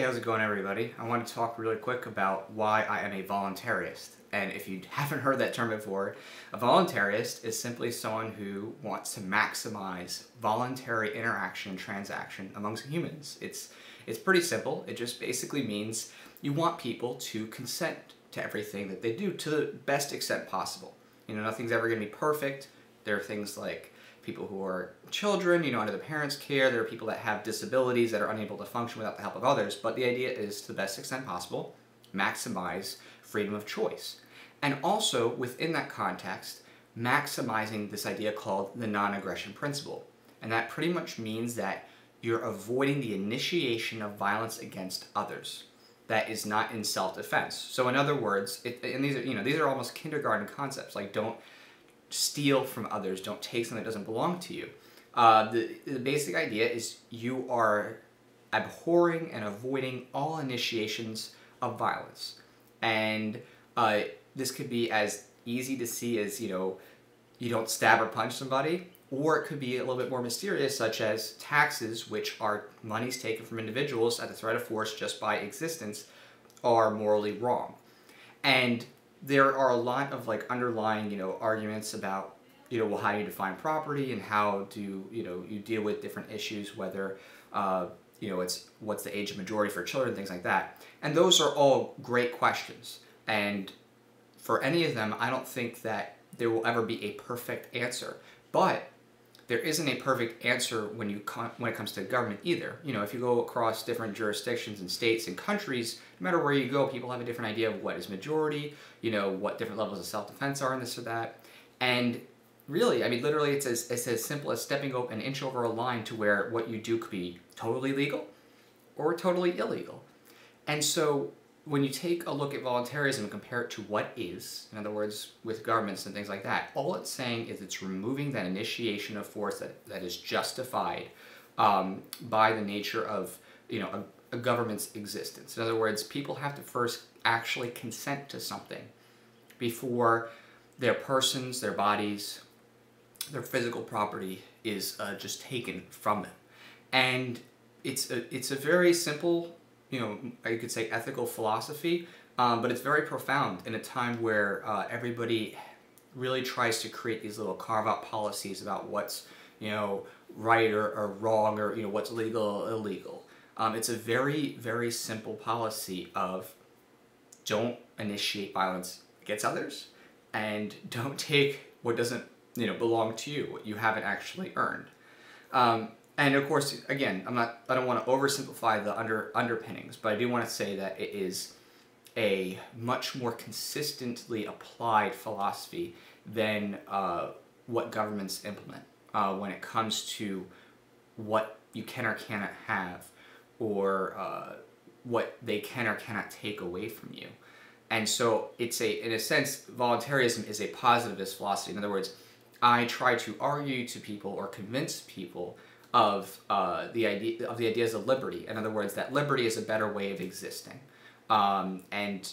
Hey, how's it going everybody? I want to talk really quick about why I am a voluntaryist. And if you haven't heard that term before, a voluntaryist is simply someone who wants to maximize voluntary interaction and transaction amongst humans. It's, it's pretty simple. It just basically means you want people to consent to everything that they do to the best extent possible. You know, nothing's ever going to be perfect. There are things like people who are children, you know, under the parents' care. There are people that have disabilities that are unable to function without the help of others. But the idea is, to the best extent possible, maximize freedom of choice. And also, within that context, maximizing this idea called the non-aggression principle. And that pretty much means that you're avoiding the initiation of violence against others that is not in self-defense. So in other words, it, and these are, you know, these are almost kindergarten concepts, like don't steal from others, don't take something that doesn't belong to you. Uh, the, the basic idea is you are abhorring and avoiding all initiations of violence. And uh, this could be as easy to see as, you know, you don't stab or punch somebody, or it could be a little bit more mysterious, such as taxes, which are monies taken from individuals at the threat of force just by existence, are morally wrong. And there are a lot of like underlying, you know, arguments about, you know, well, how do you define property and how do, you know, you deal with different issues, whether, uh, you know, it's what's the age of majority for children, things like that. And those are all great questions. And for any of them, I don't think that there will ever be a perfect answer. But there isn't a perfect answer when you when it comes to government either. You know, if you go across different jurisdictions and states and countries, no matter where you go, people have a different idea of what is majority, you know, what different levels of self-defense are in this or that. And really, I mean, literally, it's as, it's as simple as stepping up an inch over a line to where what you do could be totally legal or totally illegal. And so when you take a look at voluntaryism and compare it to what is, in other words, with governments and things like that, all it's saying is it's removing that initiation of force that, that is justified um, by the nature of, you know, a, a government's existence. In other words, people have to first actually consent to something before their persons, their bodies, their physical property is uh, just taken from them. And it's a, it's a very simple you know, you could say ethical philosophy, um, but it's very profound in a time where uh, everybody really tries to create these little carve out policies about what's, you know, right or, or wrong or, you know, what's legal or illegal. Um, it's a very, very simple policy of don't initiate violence against others and don't take what doesn't, you know, belong to you, what you haven't actually earned. Um, and of course, again, I'm not. I don't want to oversimplify the under underpinnings, but I do want to say that it is a much more consistently applied philosophy than uh, what governments implement uh, when it comes to what you can or cannot have, or uh, what they can or cannot take away from you. And so it's a, in a sense, voluntaryism is a positivist philosophy. In other words, I try to argue to people or convince people of uh, the idea of the ideas of liberty. In other words, that liberty is a better way of existing, um, and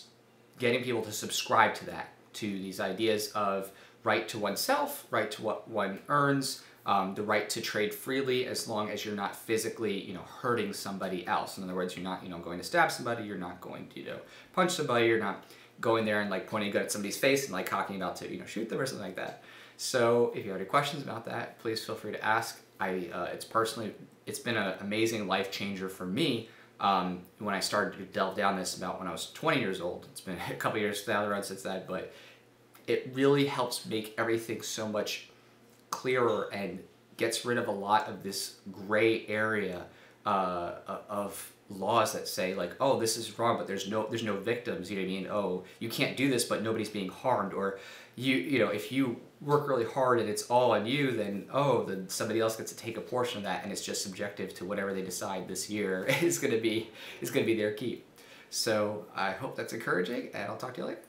getting people to subscribe to that, to these ideas of right to oneself, right to what one earns, um, the right to trade freely as long as you're not physically, you know, hurting somebody else. In other words, you're not, you know, going to stab somebody, you're not going to, you know, punch somebody, you're not going there and like pointing a gun at somebody's face and like talking about to, you know, shoot them or something like that. So if you have any questions about that, please feel free to ask. I uh, it's personally it's been an amazing life changer for me um, when I started to delve down this about when I was 20 years old. It's been a couple years down the road since that, but it really helps make everything so much clearer and gets rid of a lot of this gray area uh, of laws that say like, oh, this is wrong, but there's no there's no victims. You know what I mean? Oh, you can't do this, but nobody's being harmed. Or you you know if you work really hard and it's all on you, then oh, then somebody else gets to take a portion of that, and it's just subjective to whatever they decide this year is to be is going to be their keep. So I hope that's encouraging, and I'll talk to you later.